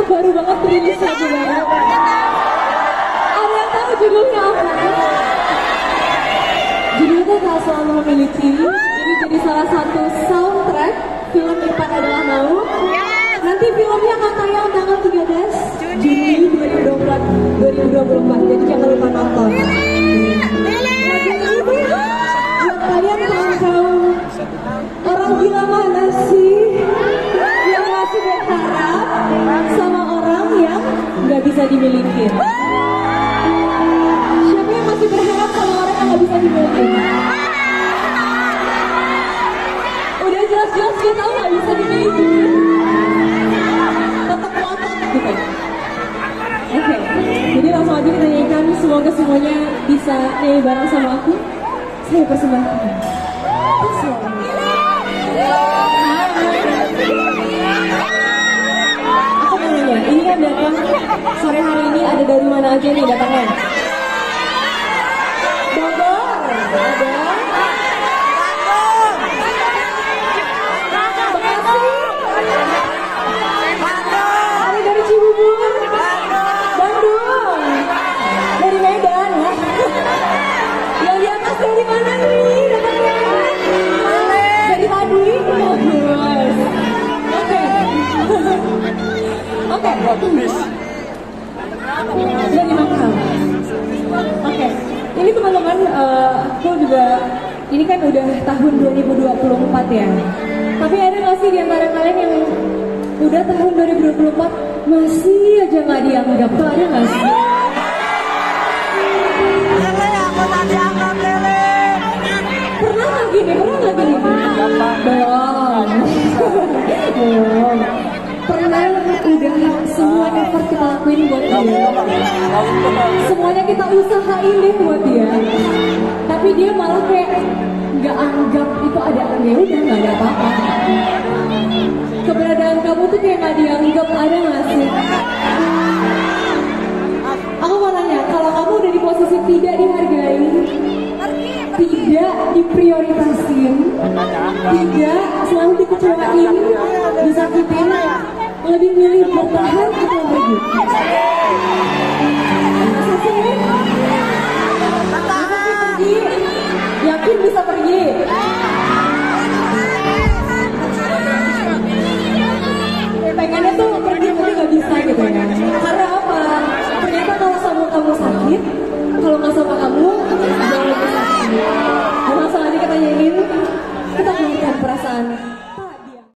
baru banget rilis lagu baru. Ada yang tahu judulnya apa? Judulnya Tak Selalu Memiliki. Ini jadi salah satu soundtrack film Irfan adalah Mau. Nanti filmnya akan tayang tanggal 13 Juni 2024. Bisa dimiliki? Siapa yang masih berharap sama orang yang nggak bisa dimiliki? Udah jelas-jelas dia tahu nggak bisa dimiliki. Tetap ngotot gitu. Oke, jadi langsung aja kita nyanyikan. Semoga semuanya bisa nyanyi bareng sama aku. Saya persembahkan. Aku 能给你的单位 Dari Makam. Oke. Ini teman-teman, eh, aku juga ini kan udah tahun 2024 ya. Tapi ada nggak sih di antara kalian yang udah tahun 2024 masih aja nggak dianggap tuh ada nggak sih? Pernah nggak gini? Pernah nggak gini? Belum. Kita lakuin buat dia. Semuanya kita usahain deh buat dia. Tapi dia malah kayak nggak anggap itu ada ya udah nggak ada apa-apa. Keberadaan kamu tuh kayak nggak dianggap ada nggak sih? Aku mau nanya, kalau kamu udah di posisi tidak dihargai, tidak diprioritasin, tidak selalu dikecewain, disakitin, lebih milih bertahan Thank you.